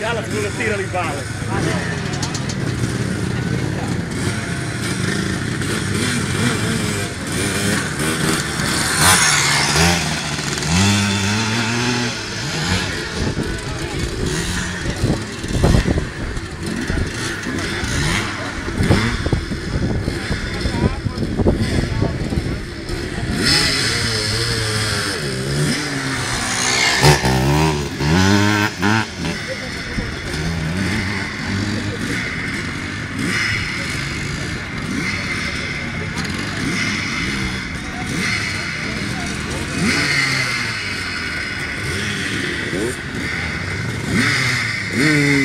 Ya la figura tira li vale. Mm-hmm.